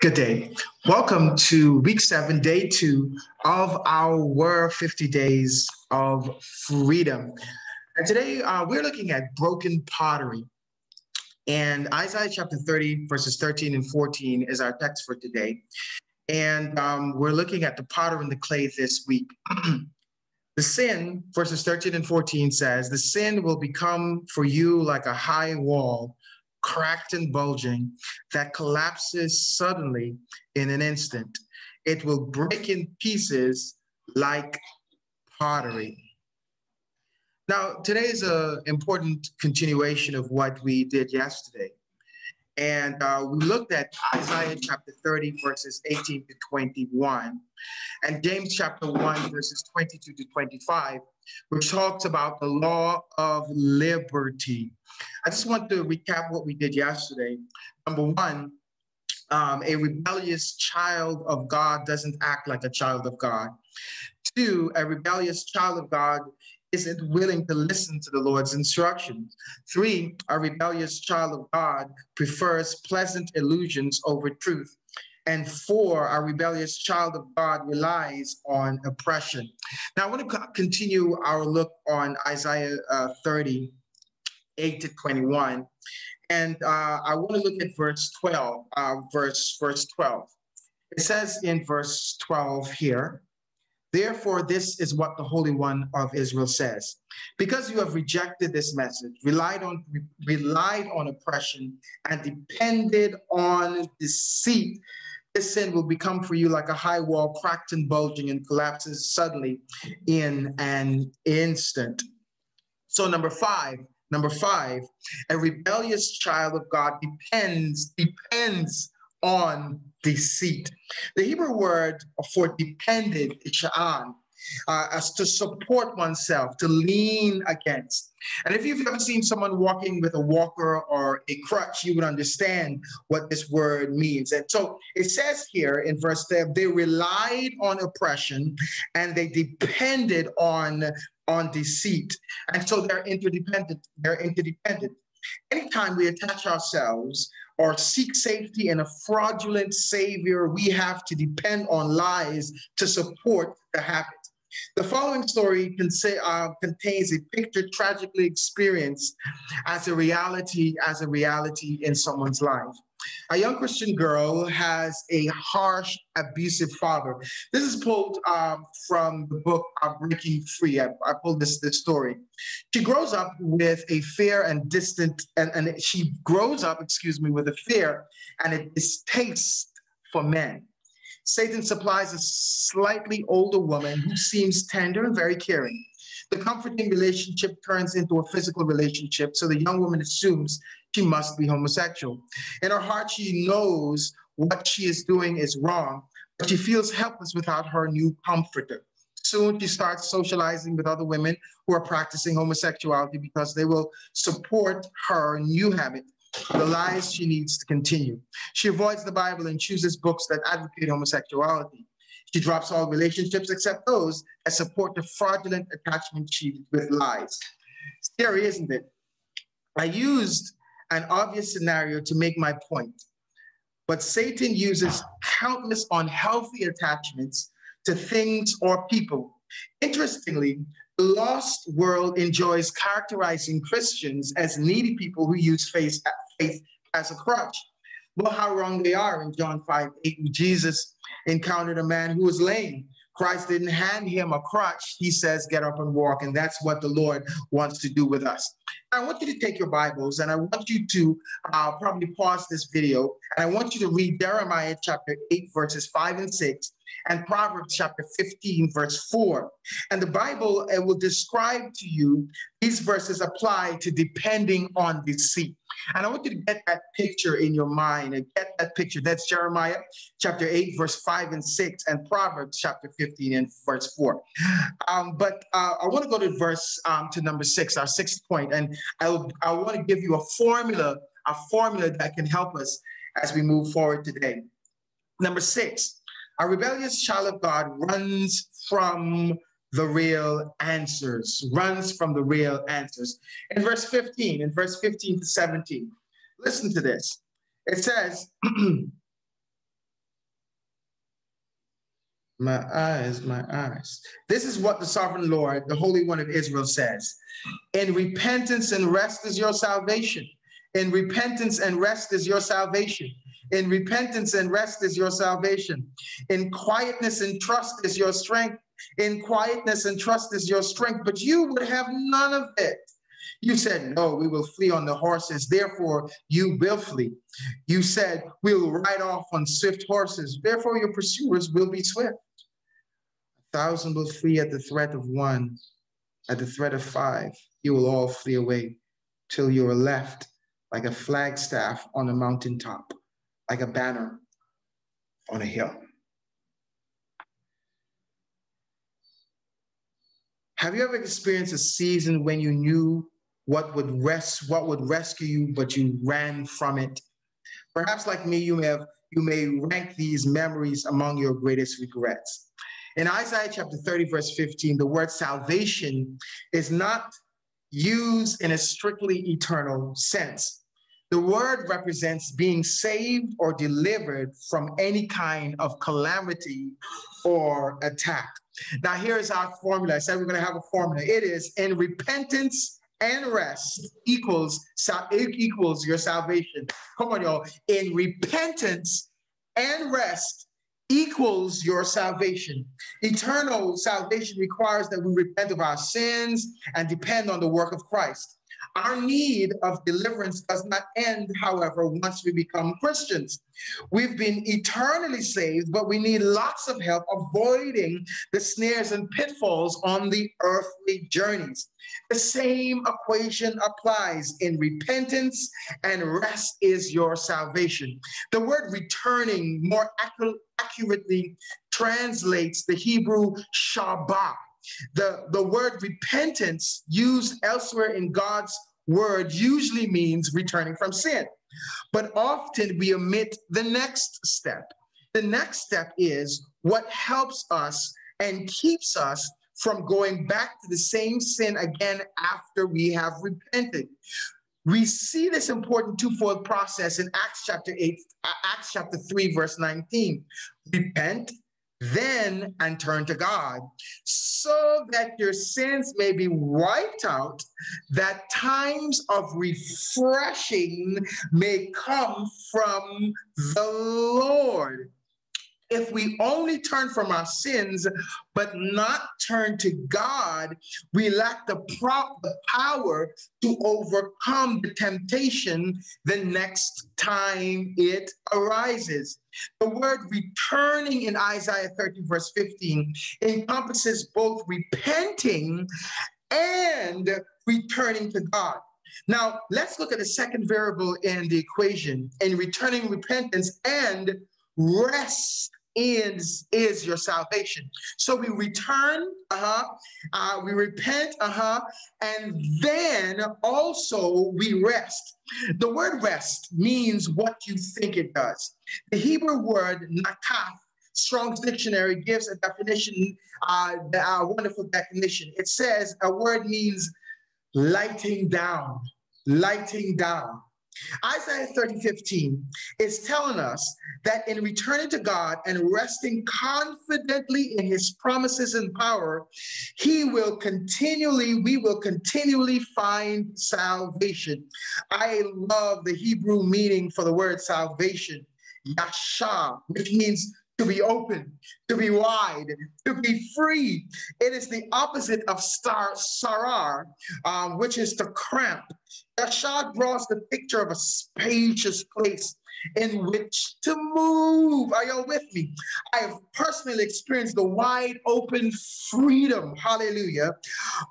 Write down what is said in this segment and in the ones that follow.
Good day. Welcome to week seven, day two of our 50 days of freedom. And today uh, we're looking at broken pottery. And Isaiah chapter 30, verses 13 and 14 is our text for today. And um, we're looking at the potter and the clay this week. the sin, verses 13 and 14 says, The sin will become for you like a high wall cracked and bulging, that collapses suddenly in an instant. It will break in pieces like pottery. Now, today is an important continuation of what we did yesterday. And uh, we looked at Isaiah chapter 30, verses 18 to 21, and James chapter 1, verses 22 to 25, which talks about the law of liberty. I just want to recap what we did yesterday. Number one, um, a rebellious child of God doesn't act like a child of God. Two, a rebellious child of God isn't willing to listen to the Lord's instructions. Three, a rebellious child of God prefers pleasant illusions over truth. And four, a rebellious child of God relies on oppression. Now, I want to continue our look on Isaiah uh, 30, 8 to 21. And uh, I want to look at verse 12, uh, verse, verse 12. It says in verse 12 here, Therefore, this is what the Holy One of Israel says. Because you have rejected this message, relied on, relied on oppression, and depended on deceit, this sin will become for you like a high wall, cracked and bulging, and collapses suddenly in an instant. So, number five, Number five, a rebellious child of God depends, depends on deceit. The Hebrew word for dependent is sha'an, uh, as to support oneself, to lean against. And if you've ever seen someone walking with a walker or a crutch, you would understand what this word means. And so it says here in verse 10 they relied on oppression and they depended on on deceit. And so they're interdependent. They're interdependent. Anytime we attach ourselves or seek safety in a fraudulent savior, we have to depend on lies to support the habit. The following story say, uh, contains a picture tragically experienced as a reality, as a reality in someone's life. A young Christian girl has a harsh, abusive father. This is pulled um, from the book uh, Breaking Free. I, I, pulled this, this story. She grows up with a fear and distant, and, and she grows up, excuse me, with a fear and a distaste for men. Satan supplies a slightly older woman who seems tender and very caring. The comforting relationship turns into a physical relationship, so the young woman assumes she must be homosexual. In her heart, she knows what she is doing is wrong, but she feels helpless without her new comforter. Soon she starts socializing with other women who are practicing homosexuality because they will support her new habit, the lies she needs to continue. She avoids the Bible and chooses books that advocate homosexuality. She drops all relationships except those that support the fraudulent attachment she with lies. Scary, isn't it? I used an obvious scenario to make my point. But Satan uses countless unhealthy attachments to things or people. Interestingly, the lost world enjoys characterizing Christians as needy people who use faith, faith as a crutch. Well, how wrong they are in John 5 8, Jesus encountered a man who was lame Christ didn't hand him a crutch. He says, get up and walk. And that's what the Lord wants to do with us. I want you to take your Bibles and I want you to uh, probably pause this video and I want you to read Jeremiah chapter 8, verses 5 and 6 and Proverbs chapter 15, verse 4. And the Bible it will describe to you these verses apply to depending on deceit. And I want you to get that picture in your mind and get that picture. That's Jeremiah chapter 8, verse 5 and 6, and Proverbs chapter 15 and verse 4. Um, but uh, I want to go to verse um, to number six, our sixth point, and I, I want to give you a formula, a formula that can help us as we move forward today. Number six, a rebellious child of God runs from the real answers, runs from the real answers. In verse 15, in verse 15 to 17, listen to this. It says, My eyes, my eyes. This is what the sovereign Lord, the Holy One of Israel says. In repentance and rest is your salvation. In repentance and rest is your salvation. In repentance and rest is your salvation. In quietness and trust is your strength. In quietness and trust is your strength, but you would have none of it. You said, No, we will flee on the horses. Therefore, you will flee. You said, We will ride off on swift horses. Therefore, your pursuers will be swift. A thousand will flee at the threat of one, at the threat of five. You will all flee away till you are left like a flagstaff on a mountaintop, like a banner on a hill. Have you ever experienced a season when you knew what would rest, what would rescue you, but you ran from it? Perhaps like me, you may have you may rank these memories among your greatest regrets. In Isaiah chapter 30, verse 15, the word salvation is not used in a strictly eternal sense. The word represents being saved or delivered from any kind of calamity or attack. Now, here is our formula. I said we're going to have a formula. It is in repentance and rest equals equals your salvation. Come on, y'all. In repentance and rest equals your salvation. Eternal salvation requires that we repent of our sins and depend on the work of Christ. Our need of deliverance does not end, however, once we become Christians. We've been eternally saved, but we need lots of help avoiding the snares and pitfalls on the earthly journeys. The same equation applies in repentance and rest is your salvation. The word returning more accurately translates the Hebrew Shabbat the, the word repentance used elsewhere in God's word usually means returning from sin. But often we omit the next step. The next step is what helps us and keeps us from going back to the same sin again after we have repented. We see this important twofold process in Acts chapter 8, uh, Acts chapter 3, verse 19. Repent then and turn to God, so that your sins may be wiped out, that times of refreshing may come from the Lord if we only turn from our sins but not turn to God, we lack the, pro- the power to overcome the temptation the next time it arises. The word returning in Isaiah 30, verse 15, encompasses both repenting and returning to God. Now, let's look at the second variable in the equation in returning repentance and rest is is your salvation. So we return, uh-huh, uh, we repent, uh-huh, and then also we rest. The word rest means what you think it does. The Hebrew word nakaf, Strong's dictionary gives a definition, uh, a wonderful definition. It says a word means lighting down, lighting down. Isaiah 30, 15 is telling us that in returning to God and resting confidently in his promises and power, he will continually, we will continually find salvation. I love the Hebrew meaning for the word salvation, yasha, which means to be open, to be wide, to be free. It is the opposite of star sarar, um, which is to cramp. Yashad draws the picture of a spacious place in which to move. Are y'all with me? I have personally experienced the wide open freedom, hallelujah,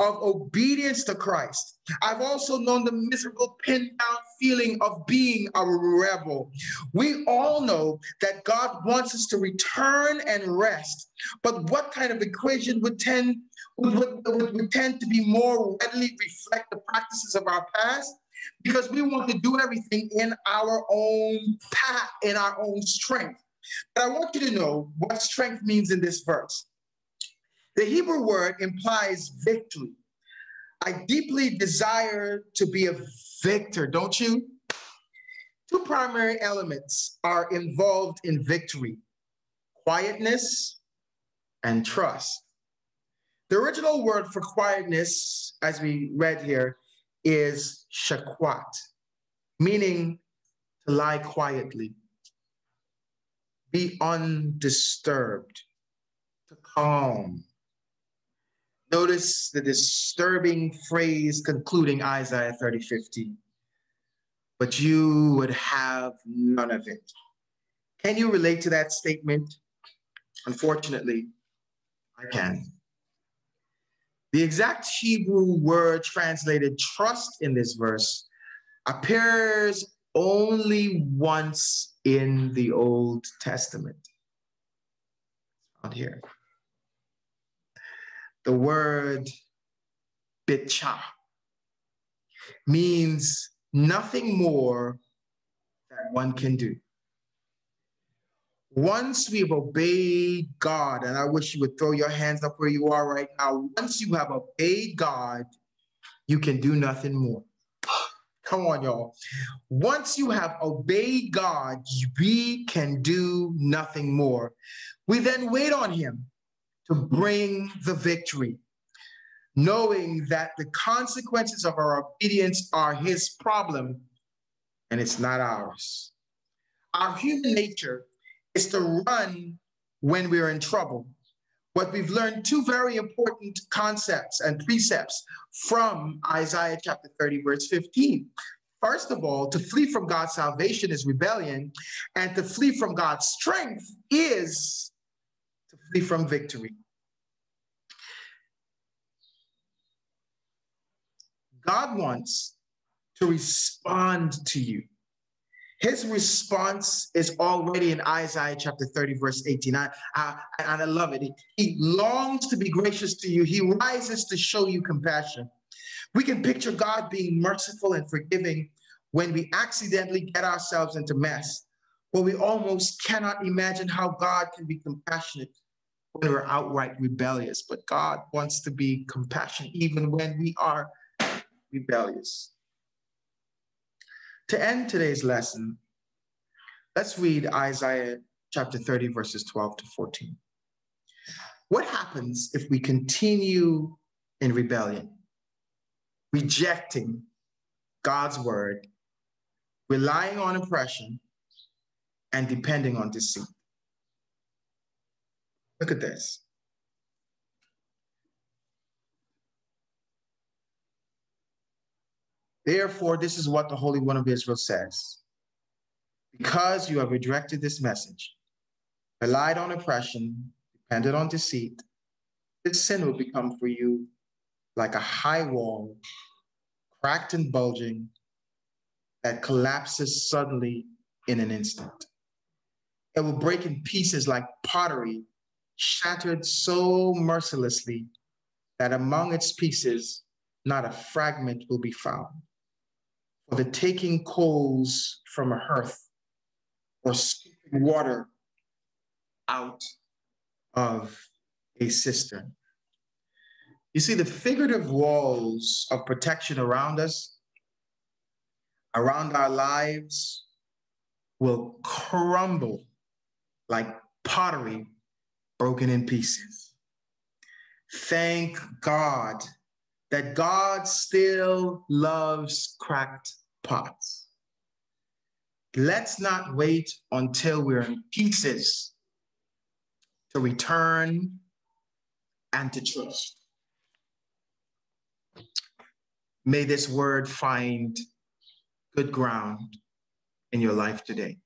of obedience to Christ. I've also known the miserable pinned down feeling of being a rebel. We all know that God wants us to return and rest, but what kind of equation would tend would, would, would tend to be more readily reflect the practices of our past? because we want to do everything in our own path, in our own strength. But I want you to know what strength means in this verse. The Hebrew word implies victory. I deeply desire to be a victor, don't you? Two primary elements are involved in victory quietness and trust. The original word for quietness, as we read here, is shakwat, meaning to lie quietly, be undisturbed, to calm. Notice the disturbing phrase concluding Isaiah 30 50. But you would have none of it. Can you relate to that statement? Unfortunately, I can. The exact Hebrew word translated trust in this verse appears only once in the Old Testament. Out here. The word bitcha means nothing more that one can do. Once we've obeyed God, and I wish you would throw your hands up where you are right now. Once you have obeyed God, you can do nothing more. Come on, y'all. Once you have obeyed God, we can do nothing more. We then wait on Him to bring the victory, knowing that the consequences of our obedience are His problem and it's not ours. Our human nature is to run when we're in trouble. But we've learned two very important concepts and precepts from Isaiah chapter 30, verse 15. First of all, to flee from God's salvation is rebellion, and to flee from God's strength is to flee from victory. God wants to respond to you. His response is already in Isaiah chapter 30, verse 18. I, and I love it. He, he longs to be gracious to you, He rises to show you compassion. We can picture God being merciful and forgiving when we accidentally get ourselves into mess, but we almost cannot imagine how God can be compassionate when we're outright rebellious. But God wants to be compassionate even when we are rebellious. To end today's lesson, let's read Isaiah chapter 30, verses 12 to 14. What happens if we continue in rebellion, rejecting God's word, relying on oppression, and depending on deceit? Look at this. Therefore, this is what the Holy One of Israel says Because you have rejected this message, relied on oppression, depended on deceit, this sin will become for you like a high wall, cracked and bulging, that collapses suddenly in an instant. It will break in pieces like pottery, shattered so mercilessly that among its pieces, not a fragment will be found or the taking coals from a hearth or scooping water out of a cistern. You see, the figurative walls of protection around us, around our lives, will crumble like pottery broken in pieces. Thank God that God still loves cracked pots. Let's not wait until we're in pieces to return and to trust. May this word find good ground in your life today.